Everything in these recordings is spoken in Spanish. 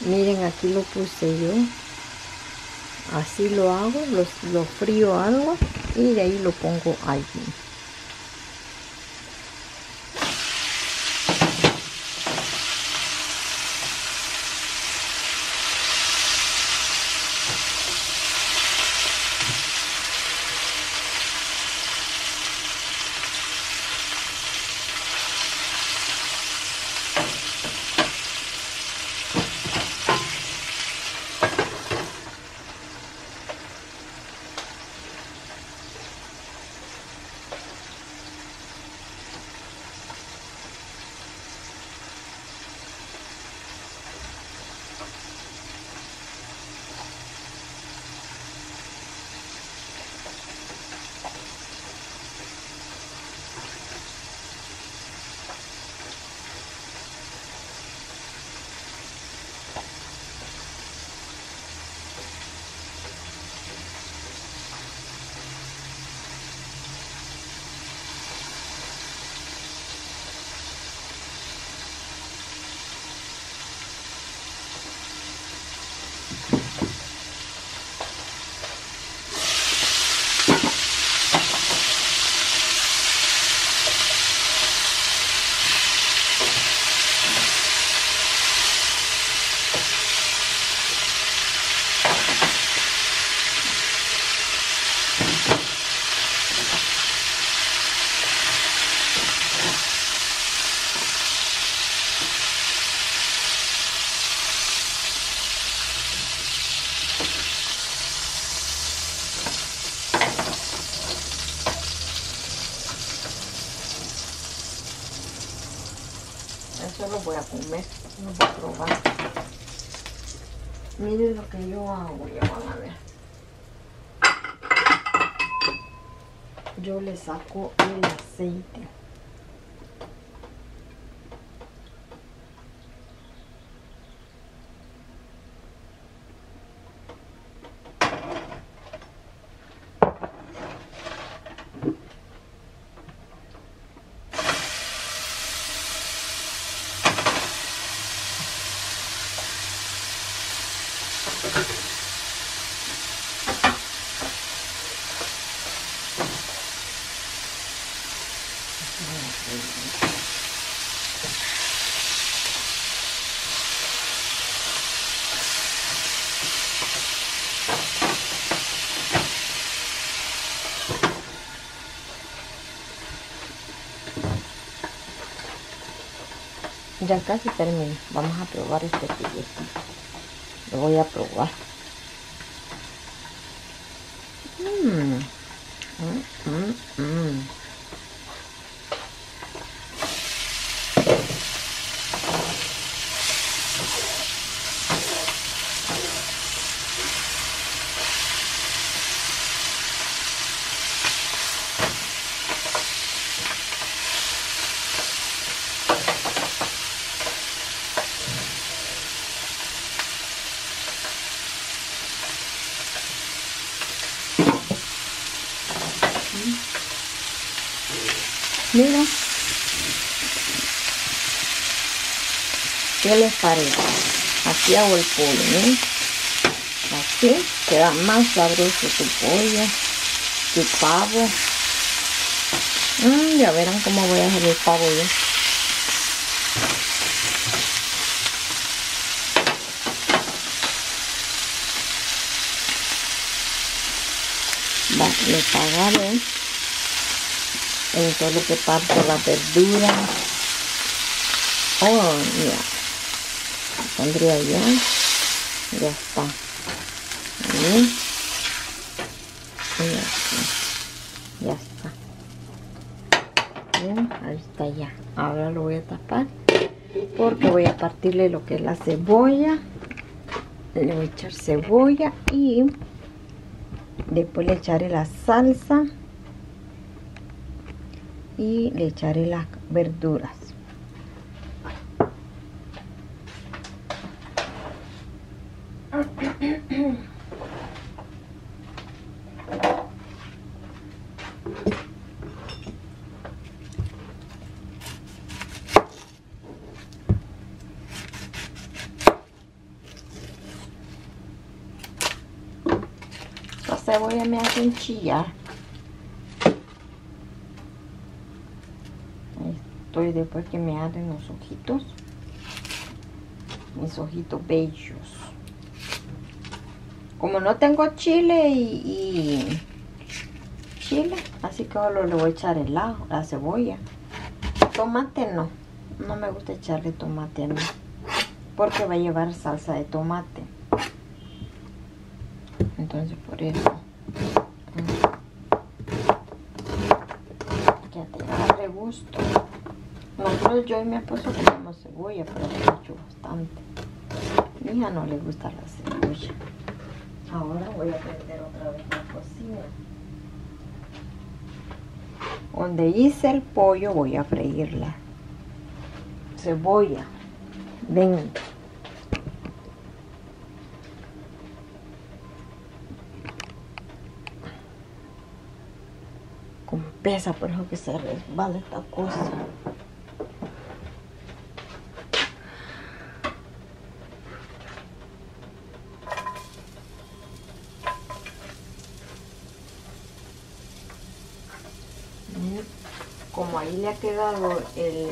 miren aquí lo puse yo. Así lo hago lo, lo frío algo y de ahí lo pongo allí a. Yo le saco el aceite. Ya casi termino. Vamos a probar este filetito. Lo voy a probar. Mira. ¿Qué les parece? Aquí hago el pollo, ¿eh? Así queda más sabroso tu pollo, tu pavo. Mm, ya verán cómo voy a hacer el pavo yo. Va, le pagaré en todo lo que parto la verdura. Oh, mira. Pondría ya. Ya está. Y está. Ya está. Bien, ahí está ya. Ahora lo voy a tapar. Porque voy a partirle lo que es la cebolla. Le voy a echar cebolla y después le echaré la salsa y le echaré las verduras. La cebolla me hace enchillar. Estoy después que me abren los ojitos. Mis ojitos bellos. Como no tengo chile y, chile, así que solo le voy a echar el ajo, la cebolla. Tomate no, no me gusta echarle tomate a mí, porque va a llevar salsa de tomate. Entonces por eso. Ya te gusto. Yo y mi esposo comemos cebolla, pero le echo bastante. A mi hija no le gusta la cebolla. Ahora voy a prender otra vez la cocina. Donde hice el pollo voy a freír la cebolla. Ven. Con pesa, por eso que se resbala esta cosa. como ahí le ha quedado el,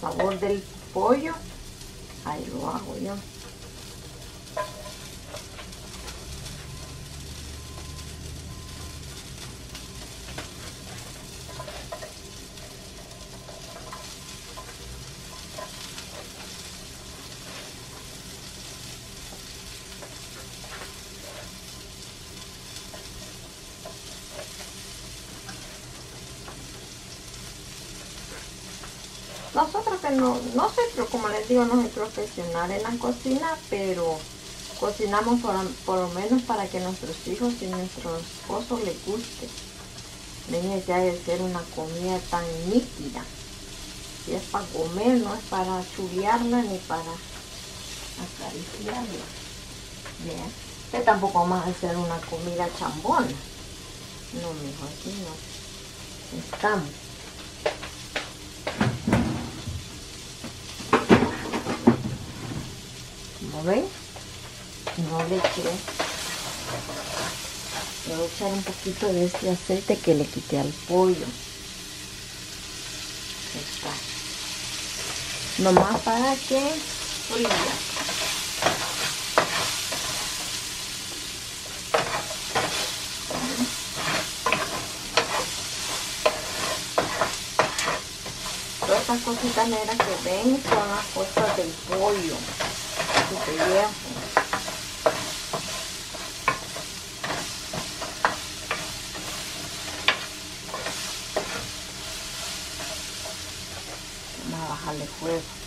sabor del pollo, ahí lo hago yo. Nosotros que no, no pero como les digo, no soy profesional en la cocina, pero cocinamos por, lo menos para que nuestros hijos y nuestros esposos les guste. Ven ya de ser una comida tan nítida. Si es para comer, no es para chulearla ni para acariciarla. Bien. Que tampoco vamos a hacer una comida chambona. No, mejor así no. Estamos. Ven? No le eché. Le voy a echar un poquito de este aceite que le quité al pollo. Está. Nomás para que fría. Todas estas cositas negras que ven son las cosas del pollo Vamos a bajarle fuego.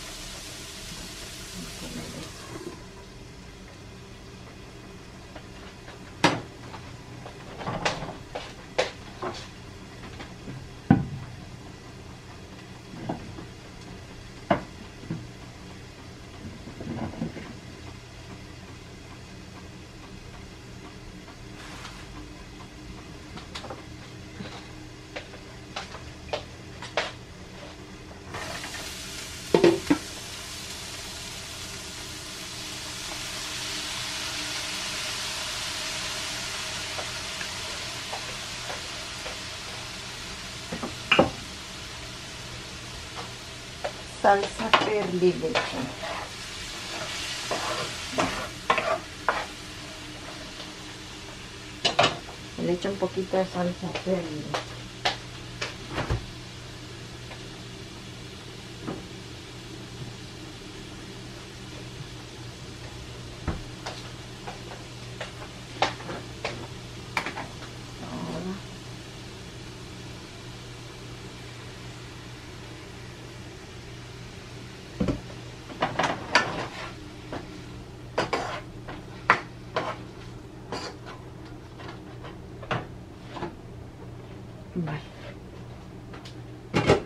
Salsa perli le echo un poquito de salsa perli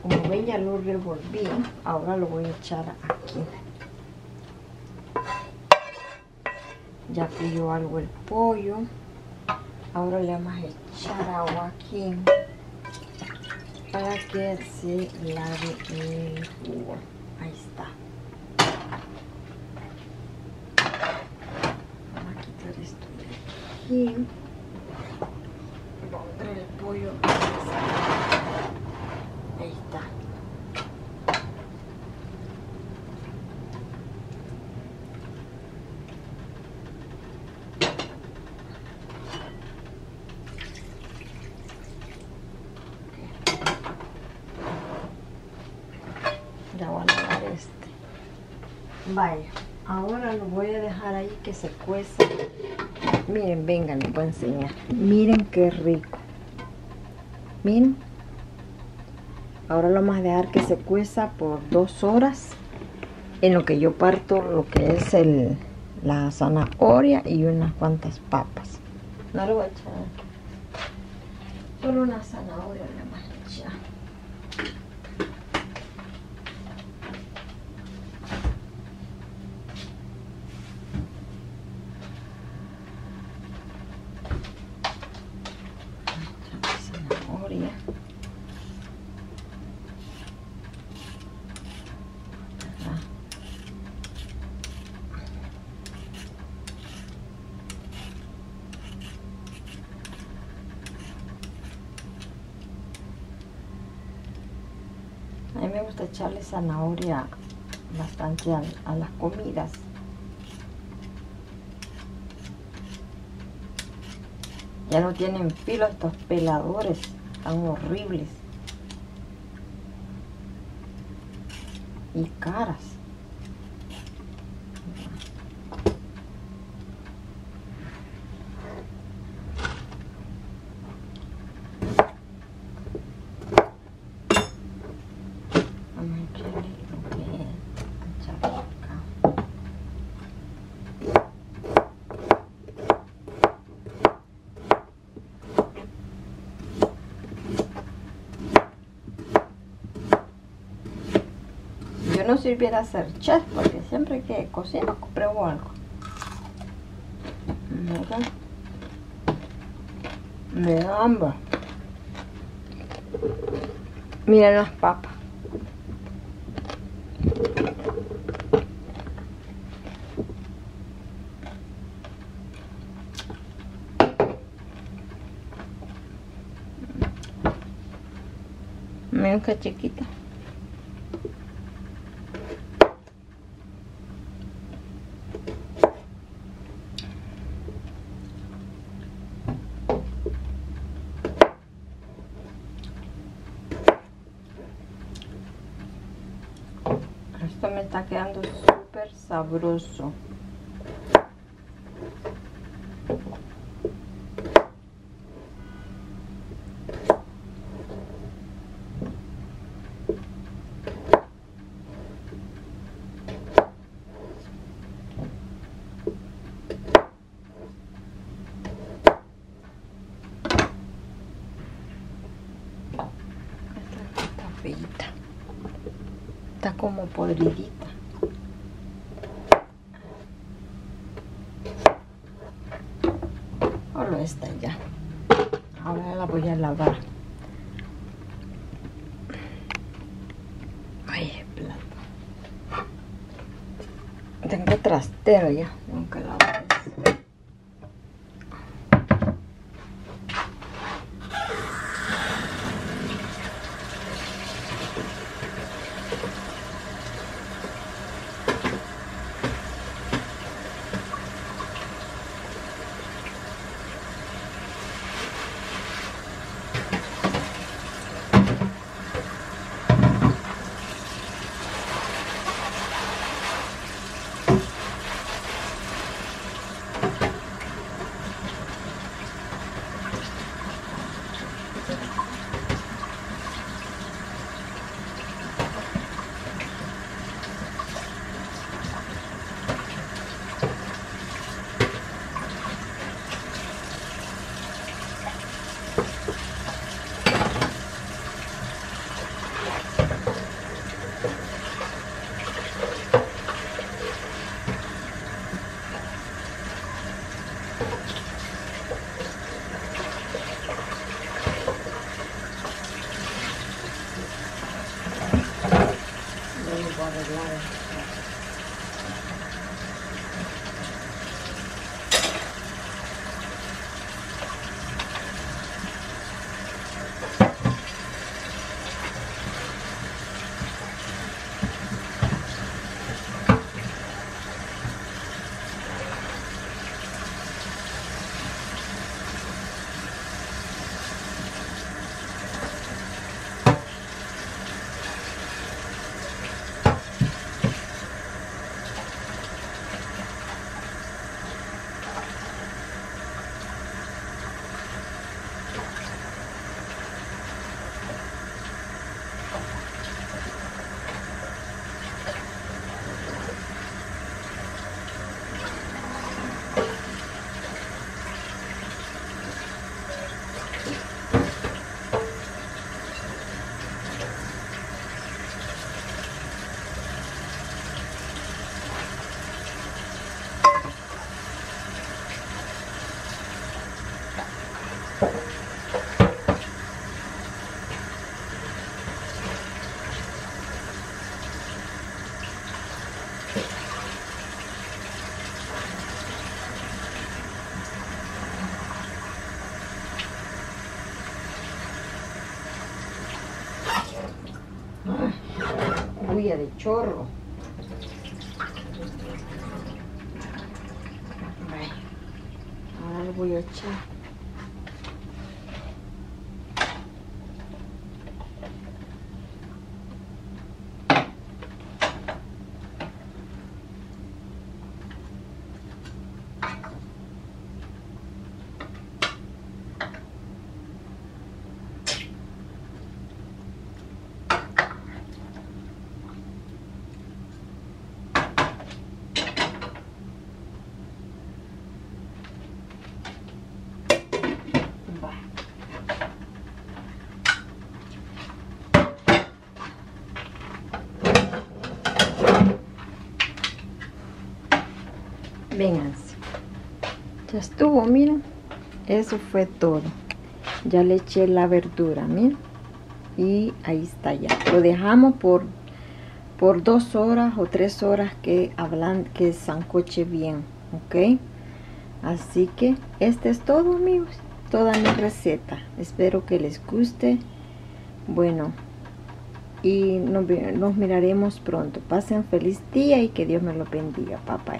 Como ven ya lo revolví, ahora lo voy a echar aquí. Ya pilló algo el pollo. Ahora le vamos a echar agua aquí para que se lave el jugo. Ahí está. Vamos a quitar esto de aquí. Vaya, ahora lo voy a dejar ahí que se cueza. Miren, vengan, les voy a enseñar. Miren qué rico. Miren. Ahora lo vamos a dejar que se cueza por dos horas. En lo que yo parto lo que es el, la zanahoria y unas cuantas papas. No le voy a echar. Solo una zanahoria le vamos a echar. zanahoria. Ah. A mí me gusta echarle zanahoria bastante a, las comidas. Ya no tienen filo estos peladores tan horribles. Y caras. Vamos a echarle lo que es echarle acá. Yo no sirviera ser chef porque siempre que cocino pruebo algo. Me da hambre. Miren las papas. Miren qué chiquita. Esto me está quedando súper sabroso. Como podridita. Solo esta ya. Ahora la voy a lavar. Ay, el plato. Tengo trastero ya. De chorro. Ahora le voy a echar Vénganse. Ya estuvo, miren. Eso fue todo. Ya le eché la verdura, miren. Y ahí está ya. Lo dejamos por, por dos horas o tres horas que hablan, que sancoche bien. ¿Ok? Así que este es todo, amigos. Toda mi receta. Espero que les guste. Bueno, y nos, nos miraremos pronto. Pasen feliz día y que Dios me lo bendiga. Papá.